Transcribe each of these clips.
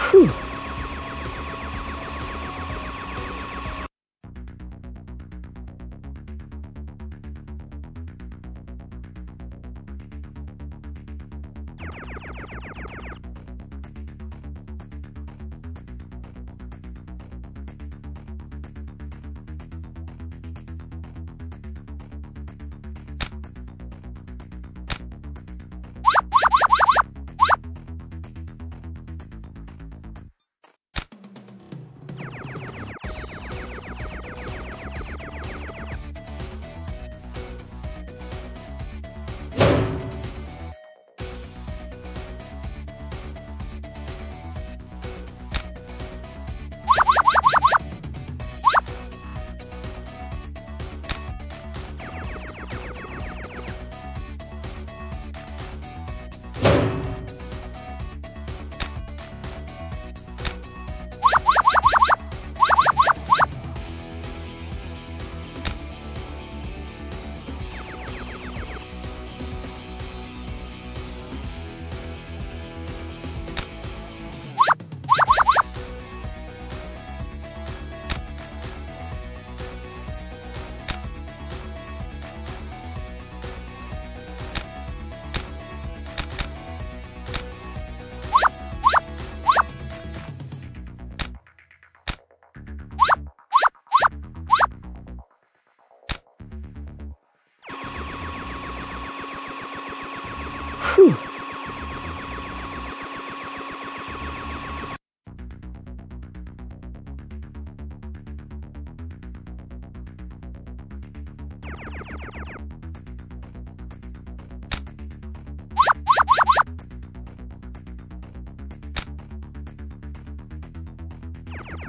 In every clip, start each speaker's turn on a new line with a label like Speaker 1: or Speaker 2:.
Speaker 1: Whew.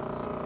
Speaker 1: Uh...